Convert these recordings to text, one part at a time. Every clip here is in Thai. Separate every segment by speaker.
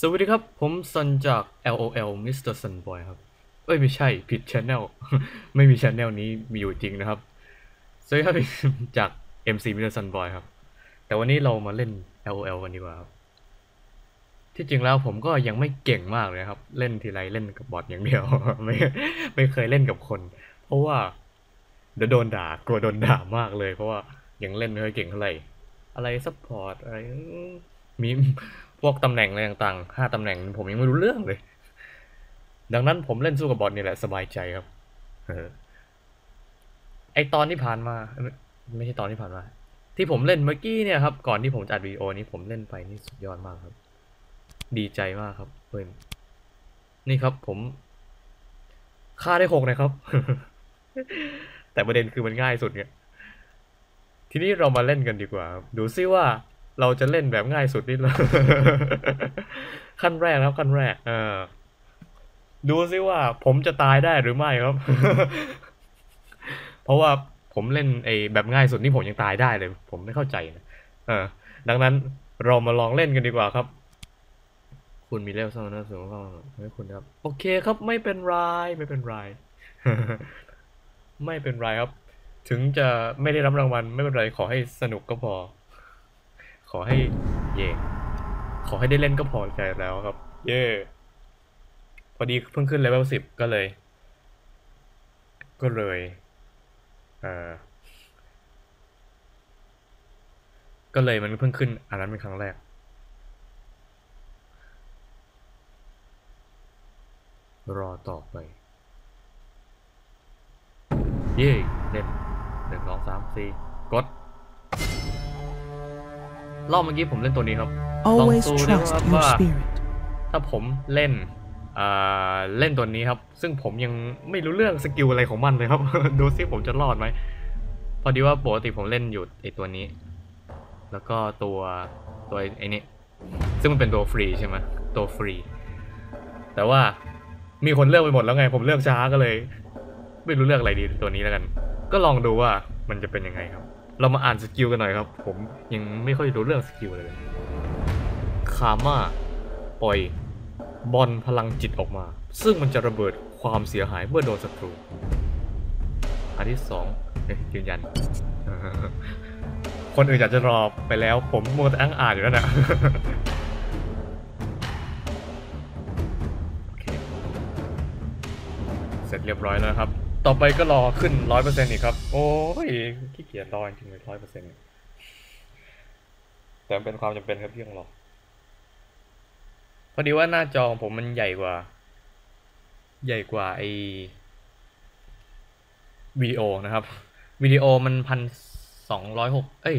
Speaker 1: สวัสดีครับ ผมซันจาก LOL Mr. Sunboy ครับ เอ้ย ไม่ใช่ผิดช anel ไม่มีช anel นี้มีอยู่จริงนะครับ สวัสดีครับจาก MC Mr. Sunboy ครับ แต่วันนี้เรามาเล่น LOL กันดีกว่าครับ ที่จริงแล้วผมก็ยังไม่เก่งมากเลยครับ เล่นทีไรเล่นกับบอทอย่างเดียว ไม่ไม่เคยเล่นกับคน เพราะว่าเดี๋ยวโดนด่ากลัวโดนด่ามากเลย เพราะว่ายังเล่นไม่ค่อยเก่งเท่าไหร่อะไร support อะไรมี พวกตำแหน่งอะไรต่างๆห้าตำแหน่งผมยังไม่รู้เรื่องเลย ดังนั้นผมเล่นสู้กับ bot นี่แหละสบายใจครับเออไอตอนที่ผ่านมา ไม่ใช่ตอนที่ผ่านมา ที่ผมเล่นเมื่อกี้เนี่ยครับ ก่อนที่ผมจะอัดวิดีโอนี้ผมเล่นไปนี่สุดยอดมากครับ ดีใจมากครับเพื่อนนี่ครับผมฆ่าได้หกนะครับ แต่ประเด็นคือมันง่ายสุดเนี่ยทีนี้เรามาเล่นกันดีกว่า ดูซิว่า เราจะเล่นแบบง่ายสุดนี่เหรอขั้นแรกนะครับขั้นแรก เออ ดูซิว่าผมจะตายได้หรือไม่ครับ เพราะว่าผมเล่นไอ้แบบง่ายสุดนี่ผมยังตายได้เลย ผมไม่เข้าใจนะเออ ดังนั้นเรามาลองเล่นกันดีกว่าครับ คุณมีเลเวลสมรรถสูงก็ไม่คุณครับ โอเคครับไม่เป็นไรไม่เป็นไรไม่เป็นไรครับ ถึงจะไม่ได้รับรางวัลไม่เป็นไรขอให้สนุกก็พอ ขอให้เย่ขอให้ได้เล่นก็พอใจแล้วครับ เย่พอดีเพิ่งขึ้นเลเวลสิบก็เลย ก็เลยเอ่อก็เลยมันเพิ่งขึ้นอันนั้นเป็นครั้งแรก รอต่อไป เย่เล่นหนึ่งสองสามสี่กด รอบเมื่อกี้ผมเล่นตัวนี้ครับ
Speaker 2: Always
Speaker 1: Long
Speaker 2: trust
Speaker 1: Soul
Speaker 2: your
Speaker 1: ว่า
Speaker 2: spirit.
Speaker 1: ถ้าผมเล่นอ่าเล่นตัวนี้ครับ ซึ่งผมยังไม่รู้เรื่องสกิลอะไรของมันเลยครับ ดูซิผมจะรอดไหม พอดีว่าปกติผมเล่นอยู่ไอตัวนี้ แล้วก็ตัวตัวไอนี้ ซึ่งมันเป็นตัวฟรีใช่ไหมตัวฟรี แต่ว่ามีคนเลือกไปหมดแล้วไง ผมเลือกช้าก็เลย ไม่รู้เลือกอะไรดีตัวนี้แล้วกัน ก็ลองดูว่ามันจะเป็นยังไงครับ เรามาอ่าน skill กันหน่อยครับ ผมยังไม่ค่อยรู้เรื่อง skill เลยคาม่าปล่อยบอลพลังจิตออกมา ซึ่งมันจะระเบิดความเสียหายเมื่อโดนศัตรู อันที่สองยืนยัน คนอื่นอยากจะรอไปแล้ว ผมมัวแต่อ้างอ่านอยู่นั่นนะโอเสร็จเรียบร้อยแล้วครับ ต่อไปก็รอขึ้นร้อยเปอร์เซ็นต์อีกครับ โอ้ยขี้เกียจรอจริงๆเลยร้อยเปอร์เซ็นต์แต่เป็นความจำเป็นครับที่ต้องรอพอดีว่าหน้าจอของผมมันใหญ่กว่า ใหญ่กว่าไอวิดีโอนะครับวิดีโอมันพันสองร้อยหกเอ้ย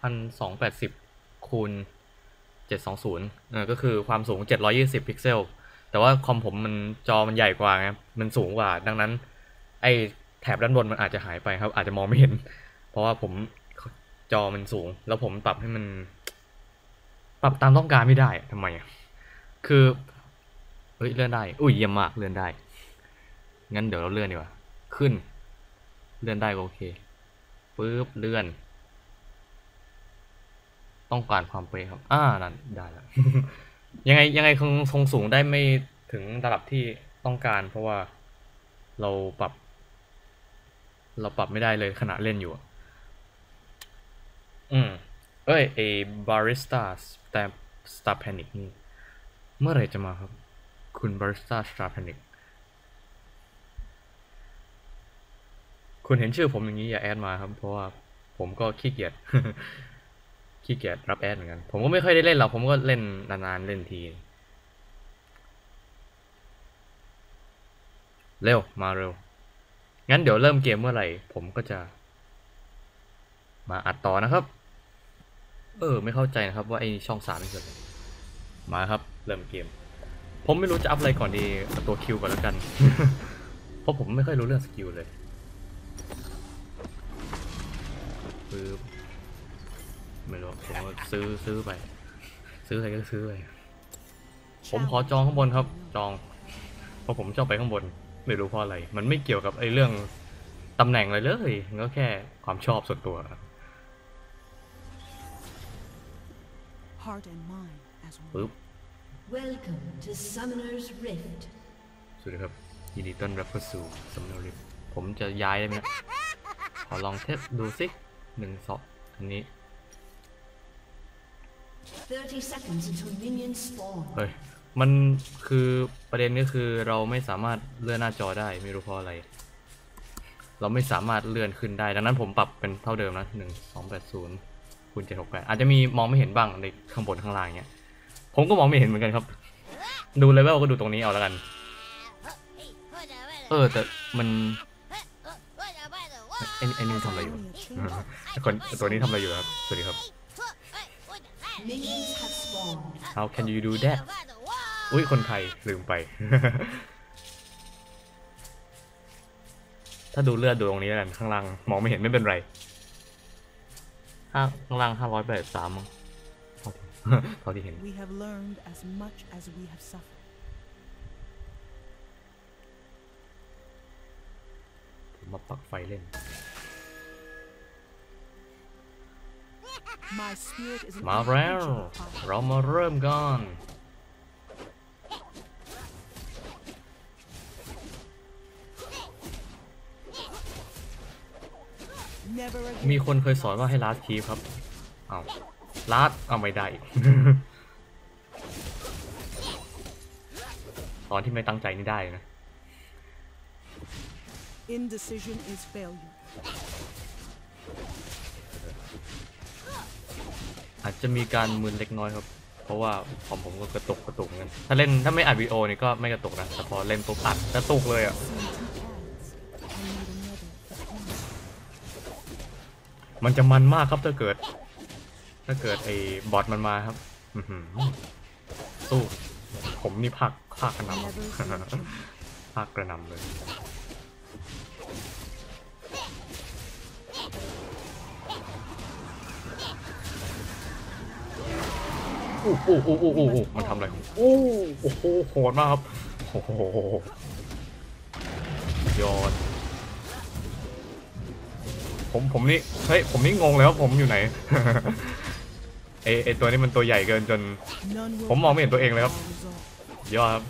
Speaker 1: พันสองแปดสิบคูณเจ็ดสองศูนย์อก็คือความสูงเจ็ดร้อยี่สิบพิกเซล แต่ว่าคอมผมมันจอมันใหญ่กว่าไงมันสูงกว่า ดังนั้น ไอแถบด้านบนมันอาจจะหายไปครับ อาจจะมองไม่เห็น เพราะว่าผมจอมันสูง แล้วผมปรับให้มัน ปรับตามต้องการไม่ได้อะทำไมอะคือเฮ้ยเลื่อนได้ อุ้ยเยี่ยมมากเลื่อนได้ งั้นเดี๋ยวเราเลื่อนดีกว่า ขึ้น เลื่อนได้ก็โอเคปึ๊บเลื่อน ต้องการความเป๊ะครับ อ่านั่นได้แล้ว ยังไงยังไงคงทรงสูงได้ไม่ถึงระดับที่ต้องการ เพราะว่าเราปรับ เราปรับไม่ได้เลยขณะเล่นอยู่ อืม เอ้ยไอบาริสต้าแต่สตาร์แพนิกนี่ เมื่อไหร่จะมาครับ คุณบาริสต้าสตาร์แพนิกคุณเห็นชื่อผมอย่างนี้อย่า add มาครับ เพราะว่าผมก็ขี้เกียจขี้เกียจรับ add เหมือนกัน ผมก็ไม่ค่อยได้เล่นหรอกผมก็เล่นนานๆเล่นที เร็ว มาเร็ว งั้นเดี๋ยวเริ่มเกมเมื่อไหร่ ผมก็จะ มาอัดต่อนะครับ เออ ไม่เข้าใจนะครับ ว่าไอช่องสามนี่คืออะไรมาครับ เริ่มเกม ผมไม่รู้จะอัพอะไรก่อนดีเอาตัวคิวก่อนแล้วกัน เพราะผมไม่ค่อยรู้เรื่องสกิลเลยปึ๊บไม่รู้ผมก็ซื้อซื้อไป ซื้ออะไรก็ซื้อไปผมขอจองข้างบนครับ จอง เพราะผมชอบไปข้างบน ไม่รู้เพราะอะไร มันไม่เกี่ยวกับไอ้เรื่องตำแหน่งอะไรเลยมันก็แค่ความชอบส่วนตัว
Speaker 2: Heart and mind as one.
Speaker 1: ปึ๊บ
Speaker 2: Welcome to Summoner's Rift.
Speaker 1: สวัสดีครับยินดีต้อนรับเข้าสู่สำนักริบผมจะย้ายได้ไหมนะขอลองเทสดูสิหนึ่งสองอันนี้
Speaker 2: 30 seconds until minions spawn.
Speaker 1: เฮ้ย มันคือประเด็นก็คือเราไม่สามารถเลื่อนหน้าจอได้ไม่รู้เพราะอะไร เราไม่สามารถเลื่อนขึ้นได้ ดังนั้นผมปรับเป็นเท่าเดิมนะหนึ่งสองแปดศูนย์คูณเจ็ดหกแปดอาจจะมีมองไม่เห็นบ้างในข้างบนข้างล่างเนี้ย ผมก็มองไม่เห็นเหมือนกันครับ ดูเลเวลก็ดูตรงนี้เอาแล้วกัน เออ แต่มันไอ้ไอ้นี่มันทำอะไรอยู่ไอ้คนไอ้ตัวนี้ทำอะไรอยู่ครับสวัสดีครับ
Speaker 2: Minions have spawned.
Speaker 1: How can you do that อุ้ยคนไทยลืมไป ถ้าดูเลือดดูตรงนี้แล้วกันข้างล่างมองไม่เห็นไม่เป็นไรข้างข้างล่างห้าร้อยแปดสามมั้งเท่าที่เท่าที่เห็น
Speaker 3: We have learned as much as we have suffered.
Speaker 1: ผมมาปักไฟเล่น
Speaker 3: My spirit is an
Speaker 1: มาแล้ว
Speaker 3: unquenchable fire.
Speaker 1: เรามาเริ่มกัน มีคนเคยสอนว่าให้ลาดคีฟครับ เอาวลาดเอาไม่ได้อีกตอนที่ไม่ตั้งใจนี่ได้นะ
Speaker 3: Indecision is failure.
Speaker 1: อาจจะมีการมึนเล็กน้อยครับ เพราะว่าผมผมก็กระตุกกระตุกเหมือนกัน ถ้าเล่นถ้าไม่อัดวีดีโอนี่ก็ไม่กระตุกนะ แต่พอเล่นปุ๊บอัดกระตุกเลยอะ มันจะมันมากครับถ้าเกิด ถ้าเกิดไอ้บอทมันมาครับสู้ผมนี่พักภาคกระนำ
Speaker 3: Never
Speaker 1: ครับ
Speaker 3: feel change.
Speaker 1: ภาคกระนำเลยโอ้โหโอ้โหโอ้โหมันทำอะไรโอ้โอ้โหโหดมากครับโอ้โห ผมผมนี่เฮ้ยผมนี่งงเลยว่าผมอยู่ไหนไอไอตัวนี้มันตัวใหญ่เกินจน ผมมองไม่เห็นตัวเองเลยครับยอดครับ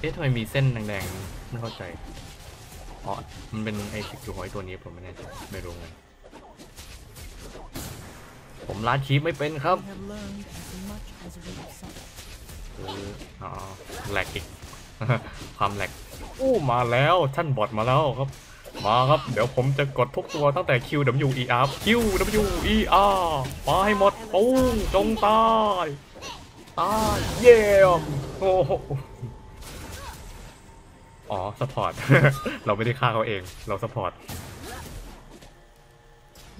Speaker 1: เอ๊ะทำไมมีเส้นแดงๆไม่เข้าใจอ๋อมันเป็นไอสิกิลหอยตัวนี้ผมไม่แน่ใจไม่รู้ไง ผมลาดชีพไม่เป็นครับ
Speaker 3: We have learned as much as we have suffered.
Speaker 1: เอออ๋อแหลกอีกความแหลกโอ้มาแล้วท่านบอทมาแล้วครับ มาครับ เดี๋ยวผมจะกดทุกตัวตั้งแต่ Q W E R Q W E R มาให้หมดปุ้งจงตายตายเยี่ยมโอ้โหอ๋อ support เราไม่ได้ฆ่าเขาเอง เรา support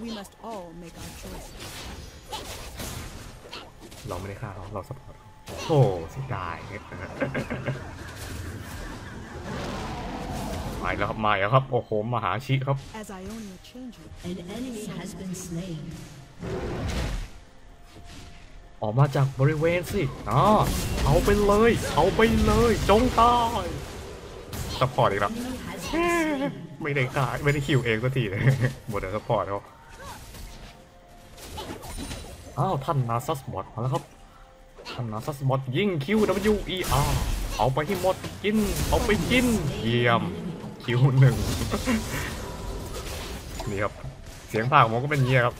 Speaker 3: We must all make our choices.
Speaker 1: เราไม่ได้ฆ่าเขาเรา support เขาโอ้เสียดายมาอีกแล้วครับมาอีกแล้วครับ โอ้โหมหาชิครับ
Speaker 3: As Ionia changes,
Speaker 2: An enemy has been slain.
Speaker 1: ออกมาจากบริเวณสิอ๋อเอาไปเลย เอาไปเลย จงตาย support อีกแล้ว
Speaker 2: Enemy has been slain.
Speaker 1: ไม่ได้ขายไม่ได้คิวเองสักทีเลยหมดแต่ support เขา อ้าวท่านนาซัส bot มาแล้วครับ ท่านนาซัส bot ยิง Q W E R เอาไปให้หมดกิน เอาไปกิน เยี่ยม kill หนึ่งนี่ครับ เสียงภาคผมก็เป็นเงี้ยครับ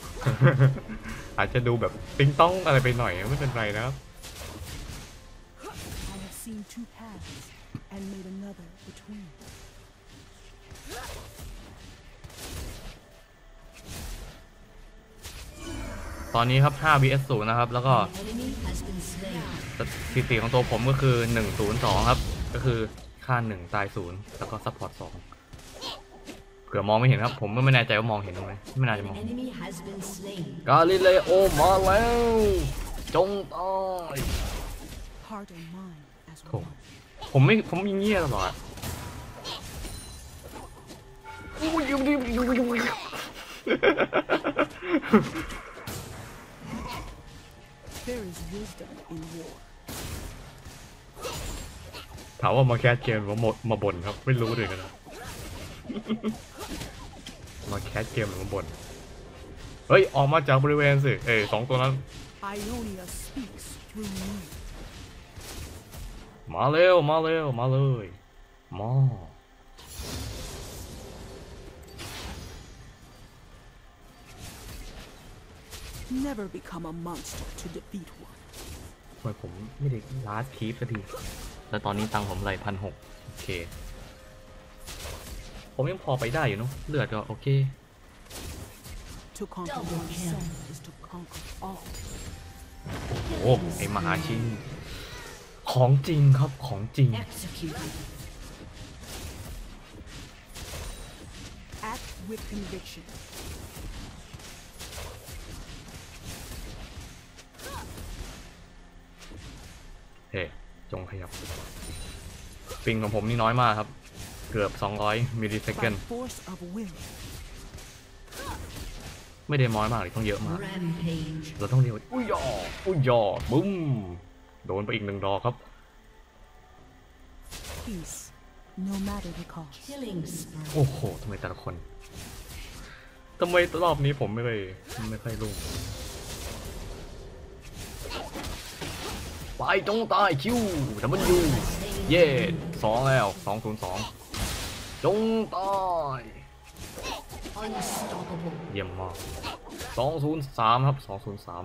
Speaker 1: อาจจะดูแบบติงต้องอะไรไปหน่อยไม่เป็นไรนะครับ
Speaker 3: I have seen two paths and made another between.
Speaker 1: ตอนนี้ครับ 5 vs 0นะครับ แล้วก็สถิติของตัวผมก็คือ 102 ครับ ก็คือค่า 1 ตาย 0 แล้วก็ซัพพอร์ต2เผื่อมองไม่เห็นครับ ผมก็ไม่แน่ใจว่ามองเห็นไหมไม่น่าจะมองกาลิเลโอมาแล้ว จงตาย
Speaker 3: Heart and mind as
Speaker 1: Cool.
Speaker 3: one.
Speaker 1: ผมไม่ ผมมีเงี้ยตลอดอู้ยยุ่งดิยุ่งยุ่ง
Speaker 3: There is wisdom in war.
Speaker 1: ถามว่ามาแคสเกมหรือว่าหมดมาบ่นครับ ไม่รู้เลยกันนะ มาแคสเกมหรือมาบ่นเฮ้ย ออกมาจากบริเวณสิ เอ้ยสองตัวนั้น
Speaker 3: Ionia speaks through me.
Speaker 1: มาเร็ว มาเร็ว มาเลย มา
Speaker 3: Never become a monster to defeat one.
Speaker 1: ทำไมผมไม่ได้ลาสคีฟสักทีแล้วตอนนี้ตังค์ผมไรพันหกโอเค ผมยังพอไปได้อยู่เนอะเลือดก็โอเค
Speaker 3: To conquer oneself is to conquer all.
Speaker 1: โอ้ไอมหาชิงของจริงครับของจริง
Speaker 2: Executed.
Speaker 3: Act with conviction.
Speaker 1: จงขยับ ปิงของผมนี่น้อยมากครับ เกือบ 200 มิลลิเซ
Speaker 3: By
Speaker 1: คัน
Speaker 3: force of will.
Speaker 1: ไม่ได้น้อยมากเลยต้องเยอะมาก
Speaker 2: Rampage.
Speaker 1: เราต้องเรียกว่าอุ้ยยออุ้ยยอบึ้ม โดนไปอีกหนึ่งดอกครับ
Speaker 3: Peace, no matter the cost.
Speaker 2: Killing spree.
Speaker 1: โอ้โหทำไมแต่ละคนทำไมรอบนี้ผมไม่ค่อยไม่ค่อยรุ่ง ไปจงตาย Q W เย่สองแล้วสองศูนย์สองจงตายเยี่ยมมากสองศูนย์สามครับสองศูนย์สาม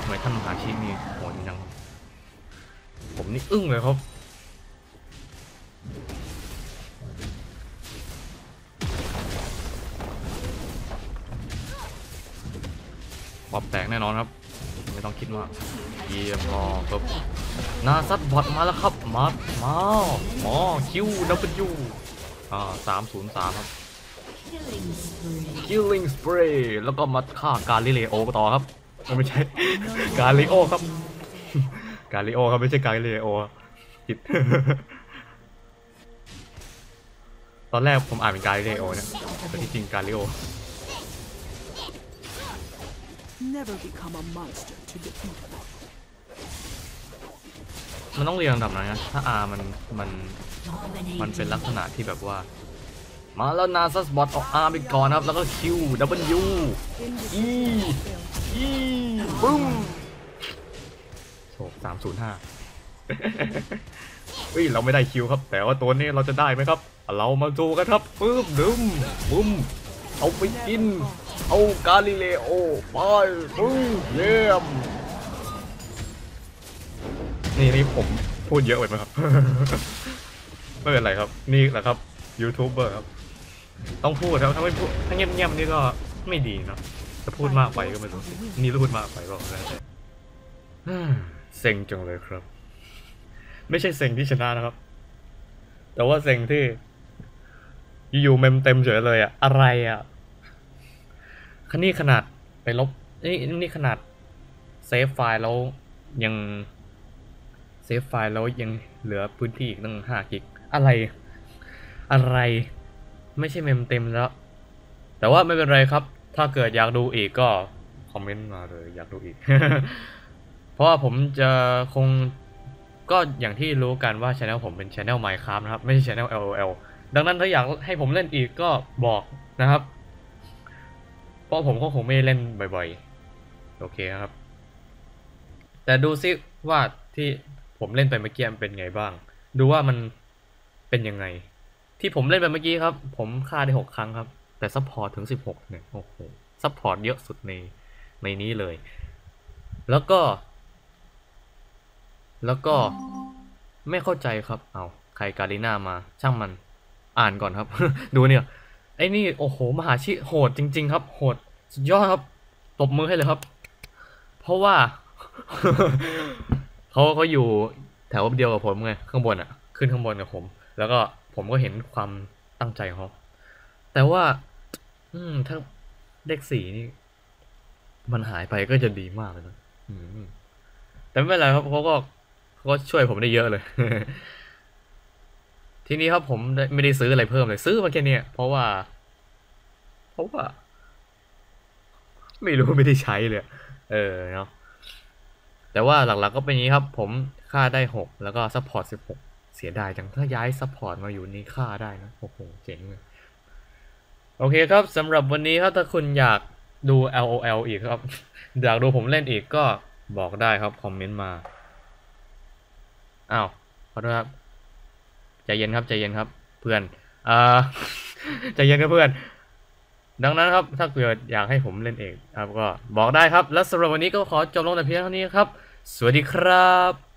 Speaker 1: ทำไมท่านมหาชินี่โหดจังผมนี่อึ้งเลยครับ แน่นอนครับ ไม่ต้องคิดมากเยี่ยมมากครับนาซัส bot มาแล้วครับมามาหมอ Q W อ่าสามศูนย์สามครับ
Speaker 2: Killing Spree
Speaker 1: แล้วก็มาฆ่ากาลิเลโอต่อครับไม่ใช่ Galio ครับ Galio ครับไม่ใช่ Galio ผิดตอนแรกผมอ่านเป็น Galio เนี่ยแต่ที่จริง Galio
Speaker 3: Never become a monster to defeat one.
Speaker 1: มันต้องเรียงลำดับนะ ถ้า R มัน มัน มันเป็นลักษณะที่แบบว่า มาแล้ว Nasus bot ออก R ไปก่อนครับ แล้วก็ Q W E E บึ้มโศกสามศูนย์ห้าเฮ้ยเราไม่ได้คิวครับ แต่ว่าตัวนี้เราจะได้ไหมครับ เรามาดูกันครับปึ๊บดึมบึ้มเอาไปกิน เอากาลิเลโอไปบึ้มเยี่ยมนี่นี่ผมพูดเยอะไปไหมครับ ไม่เป็นไรครับ นี่แหละครับยูทูบเบอร์ครับ ต้องพูดครับถ้าไม่พูดถ้าเงียบๆนี่ก็ไม่ดีเนะจะพูดมากไปก็ไม่รู้สินี่พูดมากไปก็แล้วแต่เซ็งจังเลยครับ ไม่ใช่เซ็งที่ชนะนะครับ แต่ว่าเซ็งที่ อยู่ mem เต็มเฉยเลยอะอะไรอะ คันนี้ขนาดไปลบนี่นี่ขนาด save file แล้วยังsave file แล้วยังเหลือพื้นที่อีกตั้งห้า gig อะไร อะไร ไม่ใช่ mem เต็มแล้ว แต่ว่าไม่เป็นไรครับ ถ้าเกิดอยากดูอีกก็ comment มาเลยอยากดูอีก เพราะว่าผมจะคงก็อย่างที่รู้กันว่าช anel ผมเป็นช anel Minecraft นะครับ ไม่ใช่ channel LOL ดังนั้นถ้าอยากให้ผมเล่นอีกก็บอกนะครับ ราะผมก็คงไม่เล่นบ่อยๆ โอเคครับ แต่ดูซิว่าที่ผมเล่นไปเมื่อกี้มันเป็นไงบ้าง ดูว่ามันเป็นยังไง ที่ผมเล่นไปเมื่อกี้ครับ ผมฆ่าได้หกครั้งครับ แต่ support ถึงสิบหกเนี่ยโอ้โห support เยอะสุดในในนี้เลย แล้วก็ แล้วก็ไม่เข้าใจครับ เอาใคร Garena มาช่างมันอ่านก่อนครับ ดูเนี่ย ไอ้นี่โอ้โหมหาชิโหดจริง ๆ ครับ โหดสุดยอดครับตบมือให้เลยครับ เพราะว่าเขาเขาอยู่แถวเดียวกับผมไงข้างบนอะ ขึ้นข้างบนกับผม แล้วก็ผมก็เห็นความตั้งใจของเขาแต่ว่า อืมถ้าเลขสี่นี่ มันหายไปก็จะดีมากเลยนะแต่ไม่เป็นไรครับเขาก็เขาก็ช่วยผมได้เยอะเลย ทีนี้ครับผมไม่ได้ซื้ออะไรเพิ่มเลยซื้อมาแค่นี้เพราะว่า เพราะว่า ไม่รู้ไม่ได้ใช้เลย เออเนาะแต่ว่าหลักๆก็เป็นอย่างนี้ครับ ผมฆ่าได้หกแล้วก็ support สิบหกเสียดายจังถ้าย้าย support มาอยู่นี่ฆ่าได้นะโอ้โหเจ๋งเลยโอเคครับสำหรับวันนี้ครับถ้าคุณอยากดู LOL อีกครับ อยากดูผมเล่นอีกก็บอกได้ครับ comment มา อ้าว ขอโทษครับ ใจเย็นครับใจเย็นครับ เพื่อนอ่าใจเย็นครับเพื่อน ดังนั้นครับถ้าเกิดอยากให้ผมเล่นเองครับก็บอกได้ครับ และสำหรับวันนี้ก็ขอจบลงแต่เพียงเท่านี้ครับ สวัสดีครับ